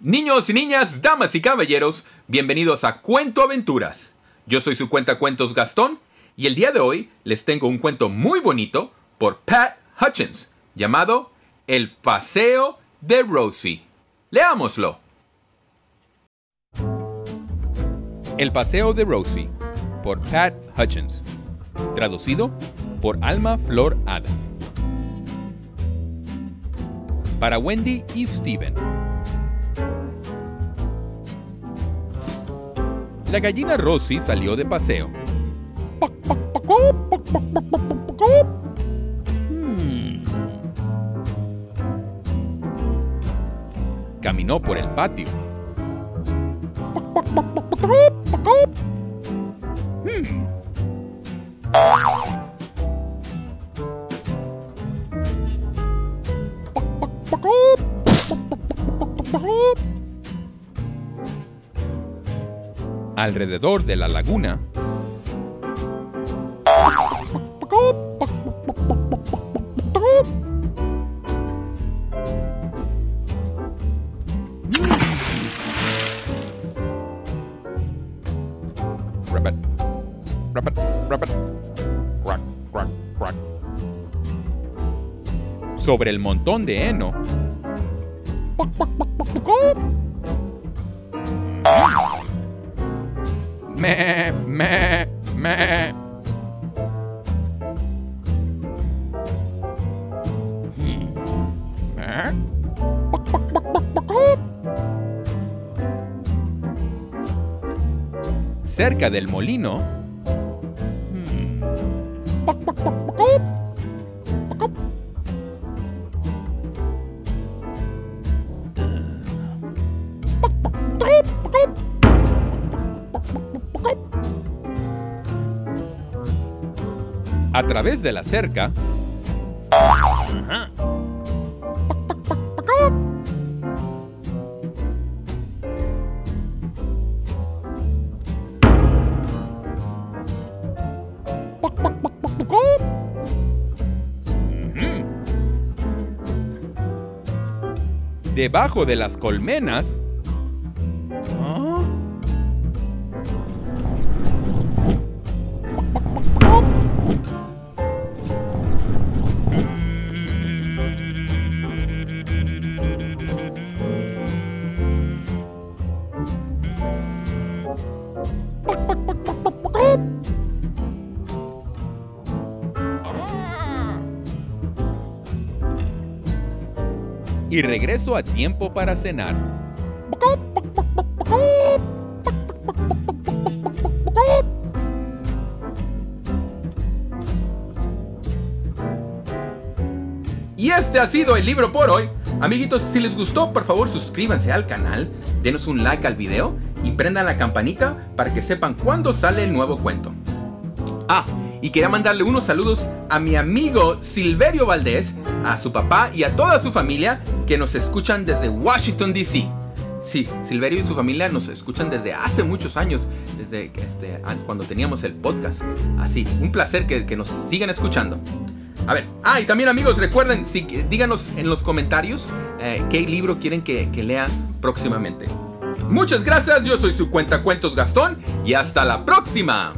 Niños y niñas, damas y caballeros, bienvenidos a Cuento Aventuras. Yo soy su cuentacuentos Gastón y el día de hoy les tengo un cuento muy bonito por Pat Hutchins llamado El Paseo de Rosie. Leámoslo. El Paseo de Rosie por Pat Hutchins. Traducido por Alma Flor Ada. Para Wendy y Steven. La gallina Rosie salió de paseo. Hmm. Caminó por el patio. Hmm. Alrededor de la laguna. Sobre el montón de heno. Me, me, me. Cerca del molino. A través de la cerca. Debajo de las colmenas. Y regreso a tiempo para cenar. Y este ha sido el libro por hoy. Amiguitos, si les gustó, por favor suscríbanse al canal, denos un like al video y prendan la campanita para que sepan cuándo sale el nuevo cuento. Ah, y quería mandarle unos saludos a mi amigo Silverio Valdés, a su papá y a toda su familia que nos escuchan desde Washington, D.C. Sí, Silverio y su familia nos escuchan desde hace muchos años, desde este, cuando teníamos el podcast. Así, un placer que, que, nos sigan escuchando. A ver, ah, y también amigos, recuerden, si, díganos en los comentarios eh, qué libro quieren que, que lean próximamente. Muchas gracias, yo soy su cuentacuentos Gastón y hasta la próxima.